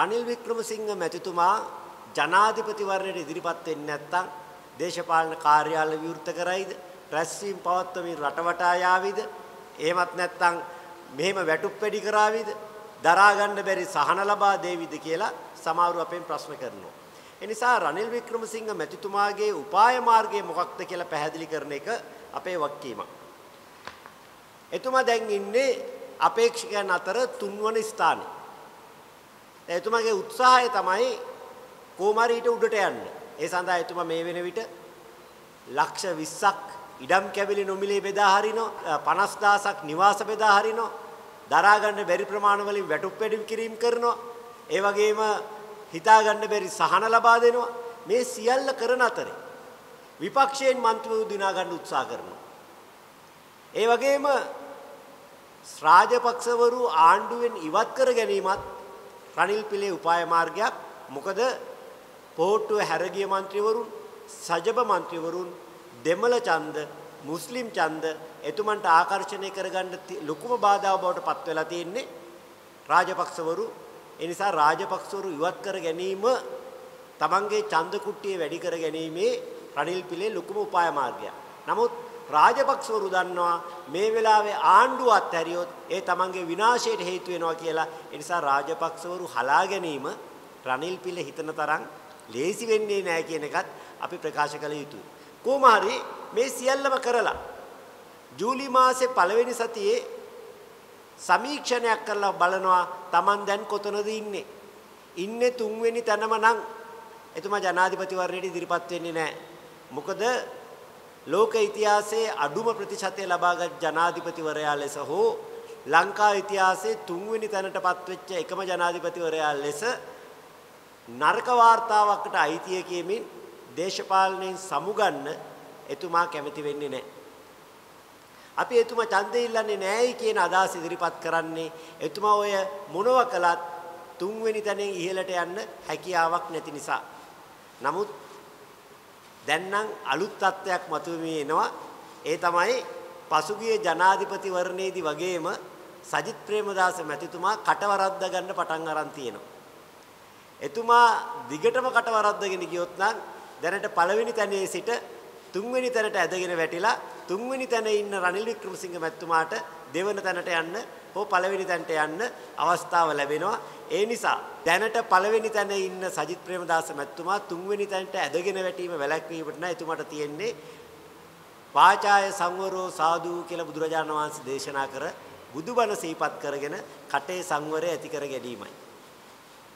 රනිල් වික්‍රමසිංහ මැතිතුමා ජනාධිපතිවරණයට ඉදිරිපත් වෙන්නේ නැත්නම් දේශපාලන කාර්යාල විවෘත කරයිද? රැස්වීම් පවත්වමින් රටවටා යාවිද? එහෙමත් නැත්නම් මෙහෙම වැටුප් වැඩි කරාවිද? දරා ගන්න බැරි සහන ලබා දෙවිද කියලා සමහරව අපෙන් ප්‍රශ්න කරනවා. ඒ නිසා රනිල් වික්‍රමසිංහ මැතිතුමාගේ උපාය මාර්ගය මොකක්ද කියලා පැහැදිලි කරන එක අපේ වක්කීමක්. එතුමා දැන් ඉන්නේ අපේක්ෂකයන් අතර තුන්වන ස්ථානයේ. එතුමාගේ උත්සාහය තමයි කොමාරීට උඩට යන්න. ඒ සඳහා එතුමා මේ වෙන විට ලක්ෂ 20ක් ඉඩම් කැවිලි නොමිලේ බෙදා හරිනවා 50000ක් නිවාස බෙදා හරිනවා දරා ගන්න බැරි ප්‍රමාණ වලින් වැටුප් වැඩි කිරීම කරනවා ඒ වගේම හිතා ගන්න බැරි සහන ලබා දෙනවා මේ සියල්ල කරන අතරේ විපක්ෂයෙන් මන්ත්‍රීවරු දිනා ගන්න උත්සාහ කරනවා ඒ වගේම රාජපක්ෂවරු ආණ්ඩුවෙන් ඉවත් කර ගැනීමත් රනිල් පිලේ උපාය මාර්ගයක් මොකද පොහොට්ටුව හැරගිය മന്ത്രിවරුන් සජබ മന്ത്രിවරුන් දෙමළ ඡන්ද මුස්ලිම් ඡන්ද එතුමන්ට ආකර්ෂණය කරගන්න ලොකුම බාධාව බවට පත් වෙලා තියෙන්නේ රාජපක්ෂවරු ඒ නිසා රාජපක්ෂවරු ඉවත් කර ගැනීම තමන්ගේ ඡන්ද කුට්ටිය වැඩි කර ගැනීමේ රනිල් පිලේ ලොකුම උපාය මාර්ගයක්. නමුත් රාජපක්ෂවරු දන්නවා මේ වෙලාවේ ආණ්ඩුව අත්හැරියොත් ඒ තමන්ගේ විනාශයට හේතු වෙනවා කියලා. ඒ නිසා රාජපක්ෂවරු හලා ගැනීම රනිල් පිළේ හිතන තරම් ලේසි වෙන්නේ නැහැ කියන එකත් අපි ප්‍රකාශ කළ යුතුයි. කොහොම හරි මේ සියල්ලම කරලා ජූලි මාසේ පළවෙනි සතියේ සමීක්ෂණයක් කරලා බලනවා Taman දැන් කොතනද ඉන්නේ. ඉන්නේ තුන්වෙනි තැනම නම් එතුමා ජනාධිපතිවරණයට ඉදිරිපත් වෙන්නේ නැහැ. මොකද ලෝක ඉතිහාසයේ අඩුම ප්‍රතිශතය ලබාගත් ජනාධිපතිවරයා ලෙස හෝ ලංකා ඉතිහාසයේ තුන්වෙනි තැනටපත් වෙච්ච එකම ජනාධිපතිවරයා ලෙස නරක වාර්තාවකට අයිතිය කියමින් දේශපාලනයෙන් සමුගන්න එතුමා කැමති වෙන්නේ නැහැ. අපි එතුමා ඡන්දේ ඉල්ලන්නේ නැහැයි කියන අදහස ඉදිරිපත් කරන්නේ එතුමා ඔය මොනව කළත් තුන්වෙනි තැනින් ඉහළට යන්න හැකියාවක් නැති නිසා. නමුත් දැන් නම් අලුත් තත්ත්වයක් මතුවෙමි එනවා. ඒ තමයි පසුගිය ජනාධිපතිවරණයේදී වගේම සජිත් ප්‍රේමදාස මැතිතුමා කටවරද්ද ගන්න පටන් අරන් තියෙනවා. එතුමා දිගටම කටවරද්දගෙන ගියොත් නම් දැනට පළවෙනි තැනේ සිට තුන්වෙනි තැනට ඇදගෙන වැටිලා තුන්වෙනි තැන ඉන්න රනිල් වික්‍රමසිංහ මැතිතුමාට දෙවන තැනට යන්න හෝ පළවෙනි තැනට යන්න අවස්ථාව ලැබෙනවා. ඒ නිසා දැනට පළවෙනි තැන ඉන්න සජිත් ප්‍රේමදාස මැතිතුමා තුන්වෙනි තැනට ඇදගෙන වැටීම වැළැක්වීමට නම් එතුමාට තියෙන්නේ වාචාය සංවරෝ සාදු කියලා බුදුරජාණන් වහන්සේ දේශනා කර බුදුබණ සිහිපත් කරගෙන කටේ සංවරය ඇති කර ගැනීමයි.